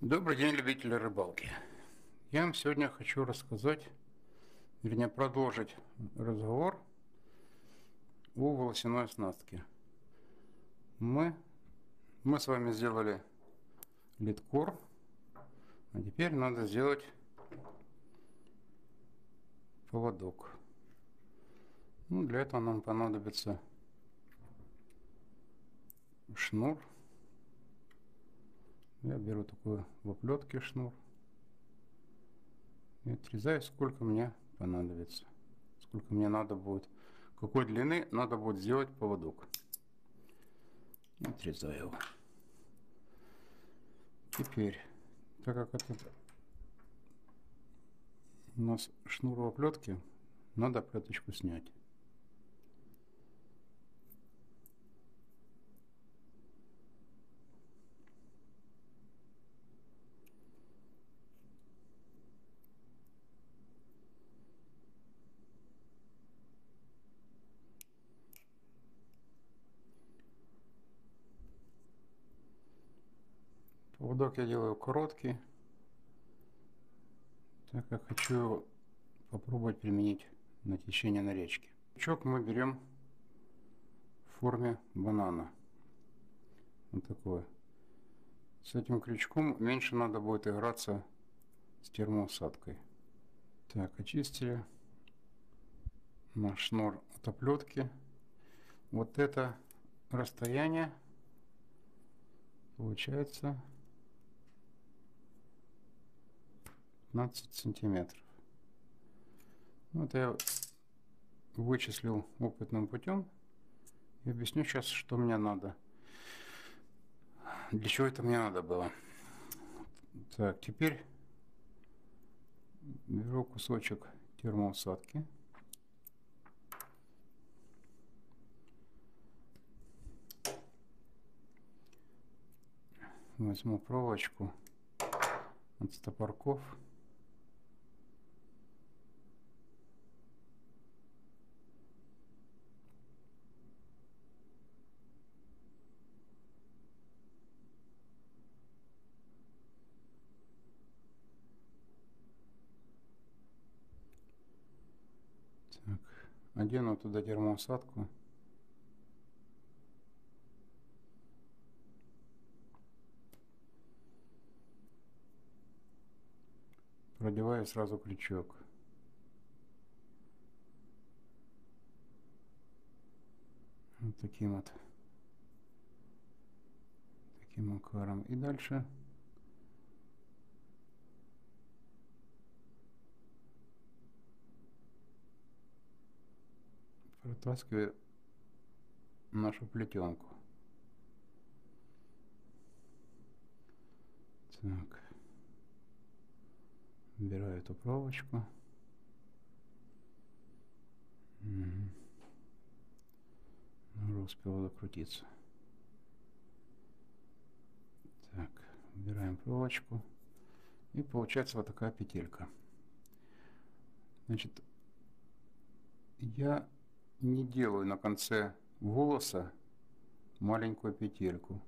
Добрый день, любители рыбалки. Я вам сегодня хочу рассказать, вернее продолжить разговор о волосяной оснастке. Мы, мы с вами сделали литкор, а теперь надо сделать поводок. Ну, для этого нам понадобится шнур я беру такой в оплетке шнур и отрезаю, сколько мне понадобится. Сколько мне надо будет, какой длины надо будет сделать поводок. Отрезаю его. Теперь, так как это у нас шнур в оплетке, надо оплеточку снять. Поводок я делаю короткий, так как хочу попробовать применить на течение на речке. Крючок мы берем в форме банана. Вот такой. С этим крючком меньше надо будет играться с термоусадкой. Так, очистили наш шнур от оплетки. Вот это расстояние получается 15 сантиметров. Вот я вычислил опытным путем и объясню сейчас, что мне надо. Для чего это мне надо было. Так, теперь беру кусочек термоусадки. Возьму проволочку от стопорков. Так, одену туда термоусадку. Продеваю сразу крючок. Вот таким вот. Таким макаром. И дальше протаскиваю нашу плетенку. Так. Убираю эту проволочку. Угу. Уже успел закрутиться. Так, убираем проволочку. И получается вот такая петелька. Значит, я не делаю на конце волоса маленькую петельку.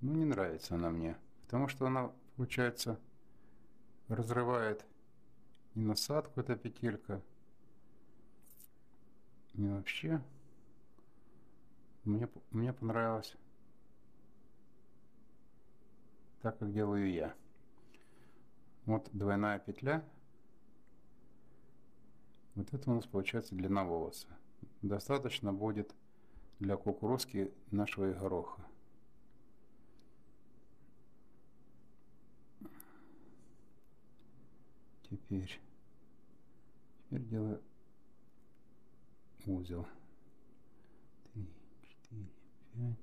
Ну, не нравится она мне, потому что она, получается, разрывает и насадку эта петелька, и вообще мне, мне понравилось так, как делаю я. Вот двойная петля вот это у нас получается длина волоса. Достаточно будет для кукурузки нашего гороха. Теперь, теперь делаю узел. 3, 4, 5,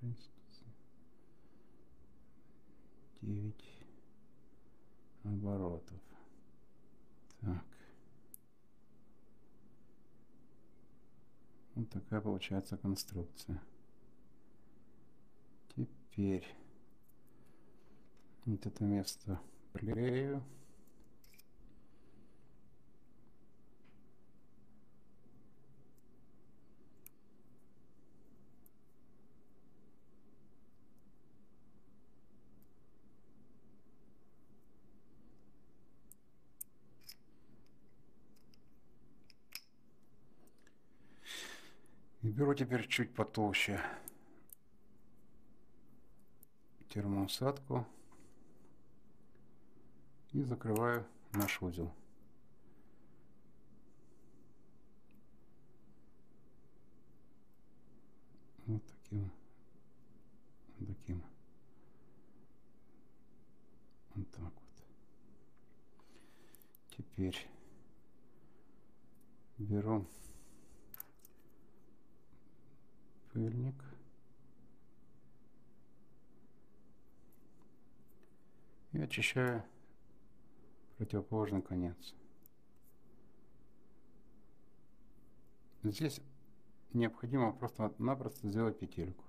6, 9 оборотов. Так. Вот такая получается конструкция. Теперь вот это место клею. Беру теперь чуть потолще термоусадку и закрываю наш узел. Вот таким, таким, вот так вот. Теперь беру пыльник. И очищаю противоположный конец. Здесь необходимо просто-напросто сделать петельку.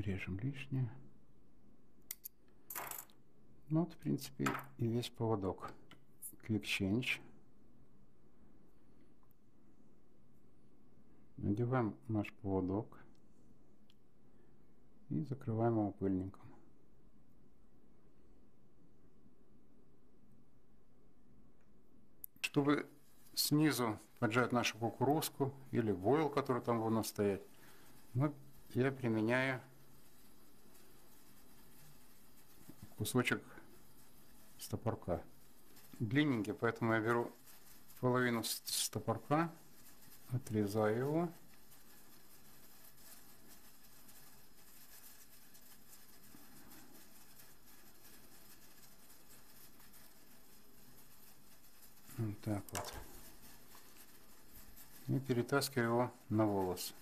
Режем лишнее. Ну вот, в принципе, и весь поводок. Quick Change. Надеваем наш поводок и закрываем его пыльником. Чтобы снизу поджать нашу кукурузку или войл, который там будет стоять, мы, я применяю кусочек стопорка. Длинненький, поэтому я беру половину стопорка, отрезаю его. Вот так вот. И перетаскиваю его на волос.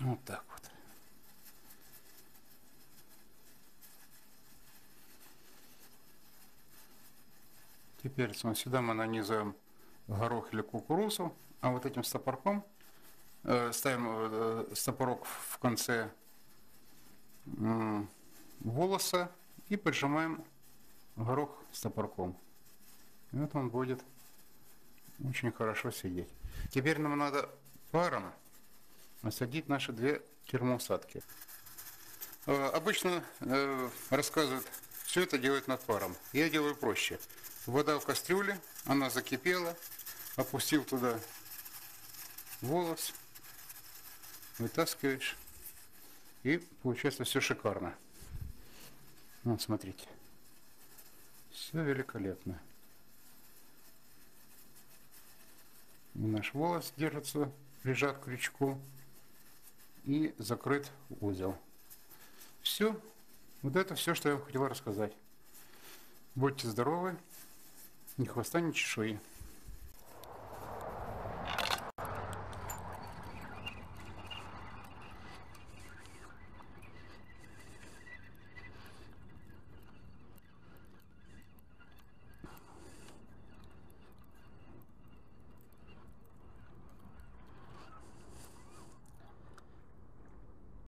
Вот так вот. Теперь сюда мы нанизываем горох или кукурузу, а вот этим стопорком э, ставим э, стопорок в конце э, волоса и поджимаем горох стопорком. И вот он будет очень хорошо сидеть. Теперь нам надо паром осадить наши две термоусадки. Э, обычно э, рассказывают, все это делать над паром. Я делаю проще. Вода в кастрюле, она закипела, опустил туда волос, вытаскиваешь, и получается все шикарно. Вот, смотрите. Все великолепно. И наш волос держится, прижат к крючку и закрыт узел. Все. Вот это все, что я вам хотела рассказать. Будьте здоровы. Ни хвоста, ни чешуи.